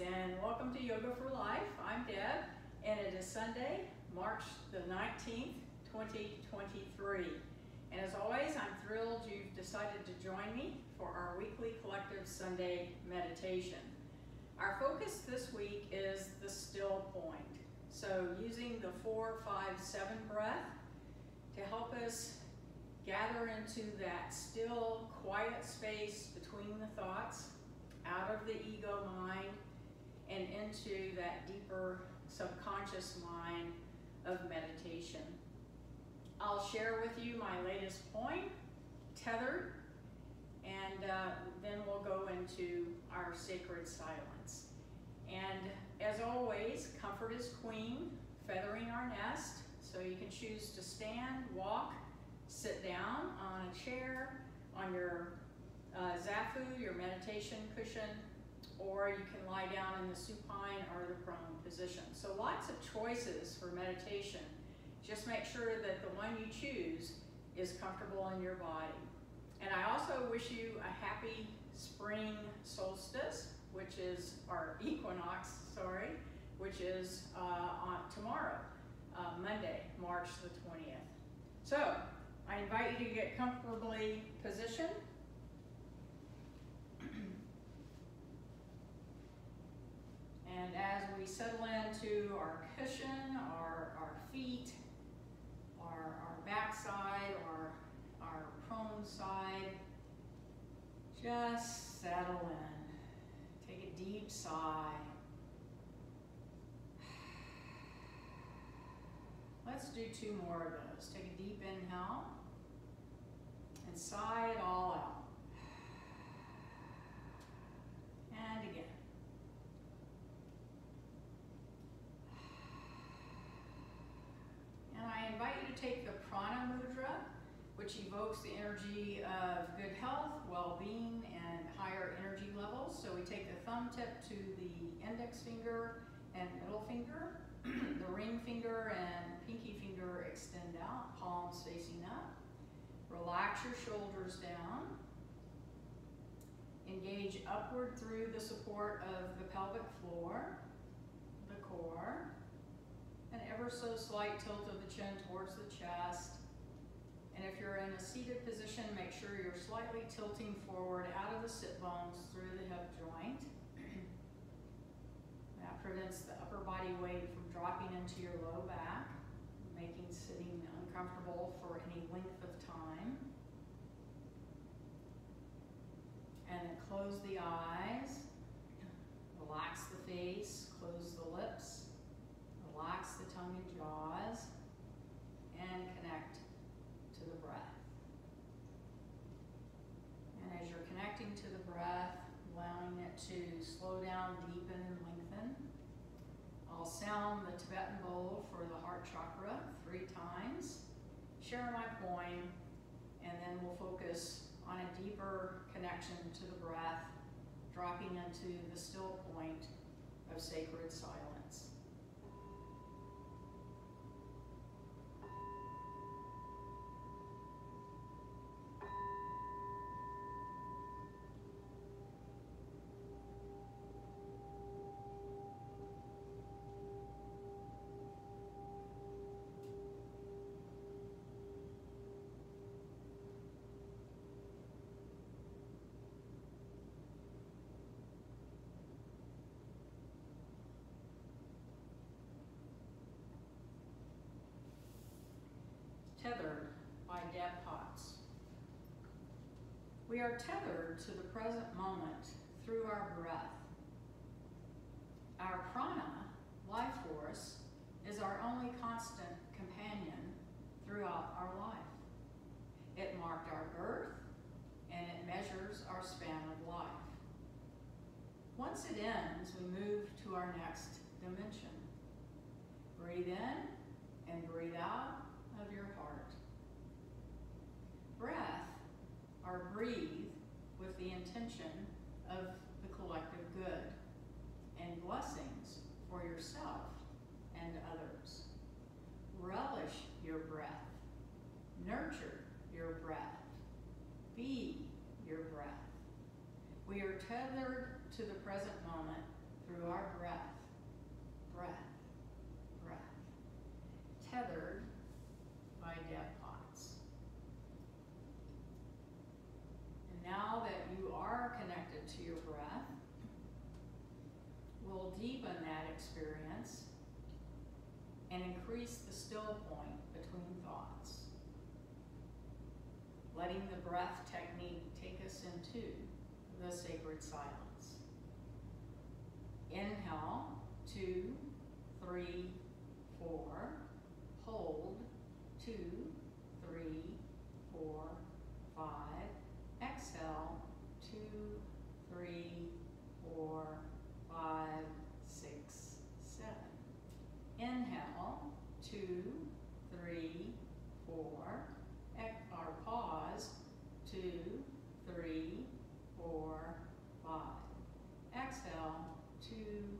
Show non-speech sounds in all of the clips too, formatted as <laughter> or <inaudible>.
and welcome to Yoga for Life. I'm Deb and it is Sunday, March the 19th, 2023. And as always, I'm thrilled you've decided to join me for our weekly collective Sunday meditation. Our focus this week is the still point. So using the four, five, seven breath to help us gather into that still, quiet space between the thoughts, out of the ego mind, and into that deeper subconscious mind of meditation. I'll share with you my latest point, tethered, and uh, then we'll go into our sacred silence. And as always, comfort is queen, feathering our nest. So you can choose to stand, walk, sit down on a chair, on your uh, zafu, your meditation cushion, or you can lie down in the supine or the prone position. So lots of choices for meditation. Just make sure that the one you choose is comfortable in your body. And I also wish you a happy spring solstice, which is our equinox, sorry, which is uh, on tomorrow, uh, Monday, March the 20th. So I invite you to get comfortably positioned And as we settle into our cushion, our, our feet, our, our back side, or our prone side, just settle in. Take a deep sigh. Let's do two more of those. Take a deep inhale and sigh it all out. And again. And I invite you to take the Prana Mudra, which evokes the energy of good health, well-being, and higher energy levels. So we take the thumb tip to the index finger and middle finger. <clears throat> the ring finger and pinky finger extend out, palms facing up. Relax your shoulders down. Engage upward through the support of the pelvic floor, the core. An ever so slight tilt of the chin towards the chest. And if you're in a seated position, make sure you're slightly tilting forward out of the sit bones through the hip joint. <clears throat> that prevents the upper body weight from dropping into your low back, making sitting uncomfortable for any length of time. And then close the eyes, relax the face, close the lips, relax the tongue and jaws, and connect to the breath. And as you're connecting to the breath, allowing it to slow down, deepen, lengthen, I'll sound the Tibetan bowl for the heart chakra three times, share my poem, and then we'll focus on a deeper connection to the breath, dropping into the still point of sacred silence. Tethered by Deb Potts. We are tethered to the present moment through our breath. Our prana, life force, is our only constant companion throughout our life. It marked our birth and it measures our span of life. Once it ends, we move to our next dimension. Breathe in and breathe out of your heart. Breath are breathe with the intention of the collective good and blessings for yourself and others. Relish your breath. Nurture your breath. Be your breath. We are tethered to the present moment through our breath, breath, tethered by Deb Potts. And now that you are connected to your breath, deepen that experience and increase the still point between thoughts. Letting the breath technique take us into the sacred silence. Inhale, two, three, four. Hold, two, three, four, five. Exhale, two, three, four, five, six, seven. Inhale, two, three, four. Ex- or pause, two, three, four, five. Exhale, two,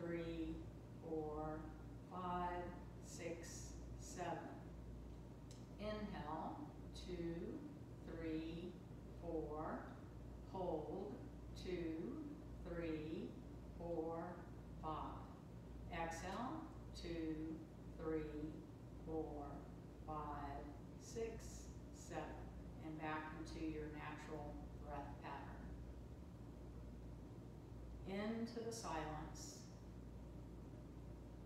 three, four, five, six, seven. Inhale, two, three, four. Hold, two, three, four, five. Exhale, two, three, four, five, six, seven. And back into your natural breath pattern. Into the silence.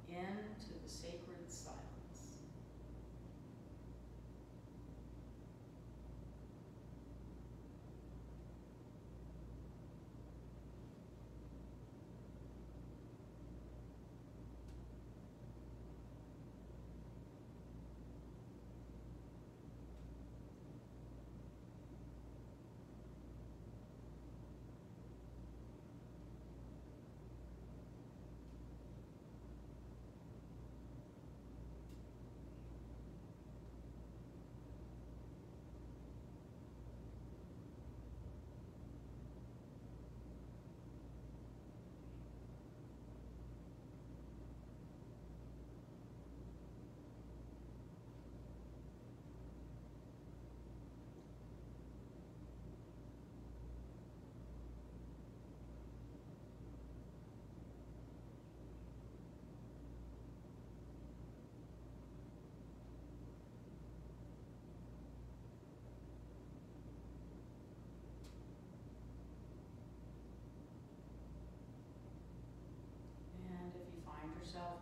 Into the sacred silence. yourself.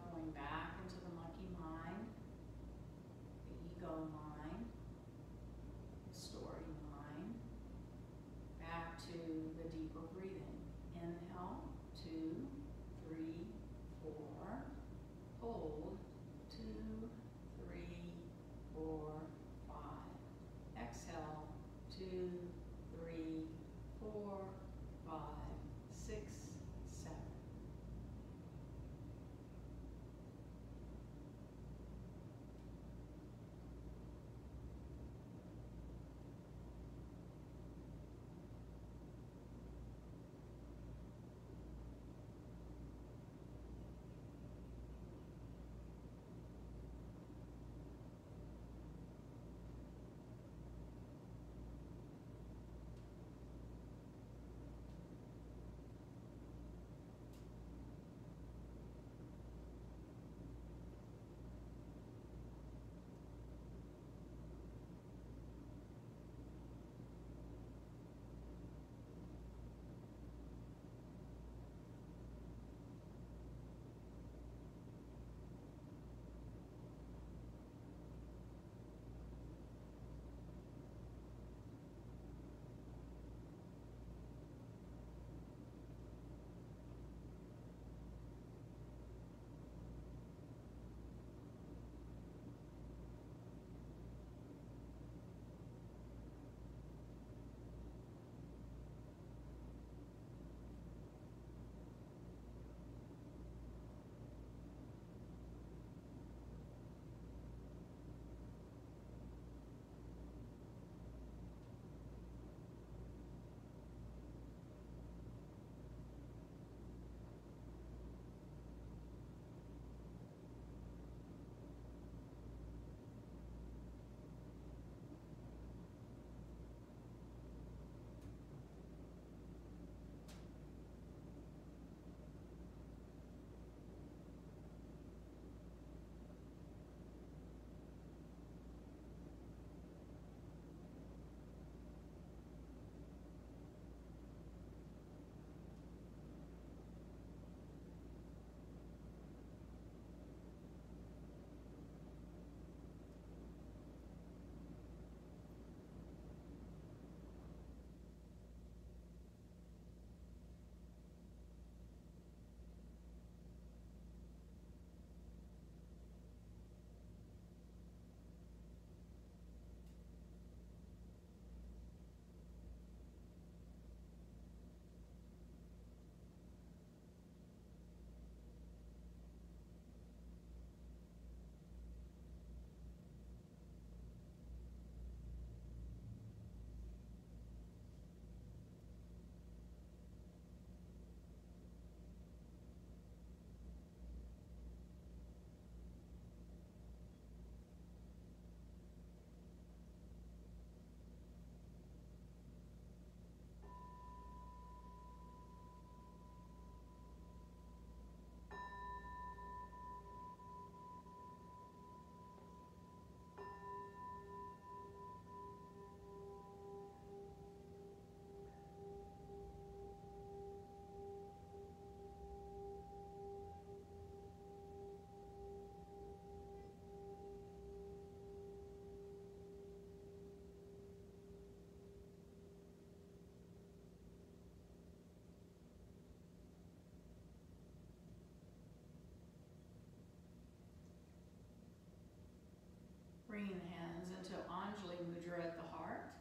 Hands into Anjali Mudra at the heart.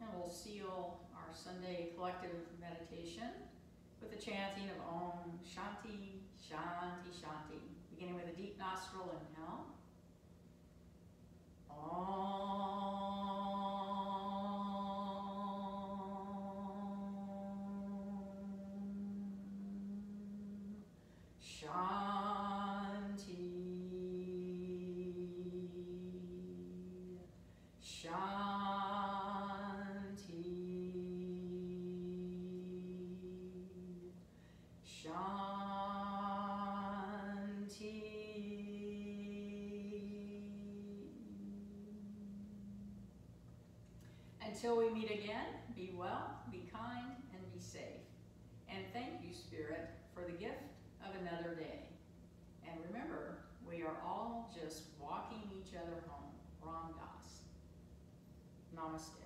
And we'll seal our Sunday collective meditation with the chanting of Om Shanti, Shanti, Shanti, beginning with a deep nostril inhale. Om Shanti. Until we meet again, be well, be kind, and be safe. And thank you, Spirit, for the gift of another day. And remember, we are all just walking each other home. Ram Dass. Namaste.